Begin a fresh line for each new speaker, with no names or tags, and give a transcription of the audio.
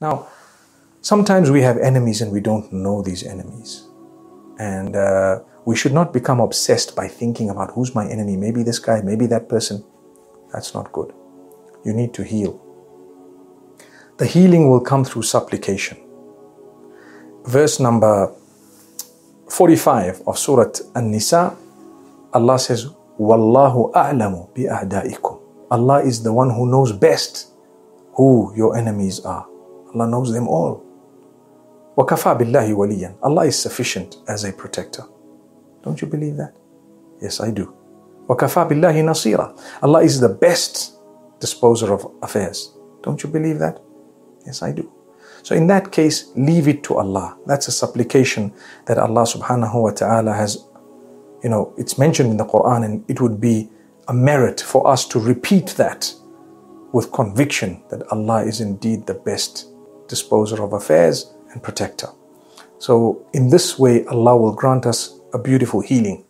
Now, sometimes we have enemies and we don't know these enemies. And uh, we should not become obsessed by thinking about who's my enemy, maybe this guy, maybe that person. That's not good. You need to heal. The healing will come through supplication. Verse number 45 of Surah An-Nisa, Allah says, Wallahu a'lamu bi. Allah is the one who knows best who your enemies are. Allah knows them all. وَكَفَى بِاللَّهِ وَلِيًّا Allah is sufficient as a protector. Don't you believe that? Yes, I do. وَكَفَى بِاللَّهِ نَصِيرًا Allah is the best disposer of affairs. Don't you believe that? Yes, I do. So in that case, leave it to Allah. That's a supplication that Allah subhanahu wa ta'ala has, you know, it's mentioned in the Quran and it would be a merit for us to repeat that with conviction that Allah is indeed the best disposer of affairs and protector. So in this way, Allah will grant us a beautiful healing